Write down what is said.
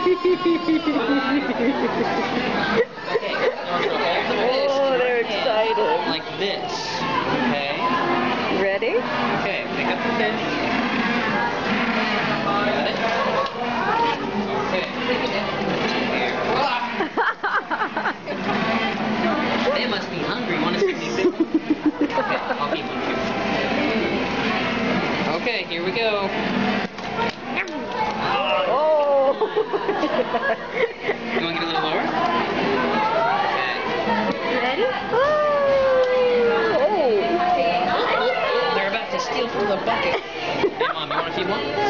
oh, they're excited. Like this. Okay? Ready? Okay, pick up the fish. Got it? Okay. They must be hungry. Want to see me big? Okay, I'll keep them too. Okay, here we go you want to get a little lower? Okay. Ready? Oh. Oh. They're about to steal from the bucket. Mom, you want to keep one?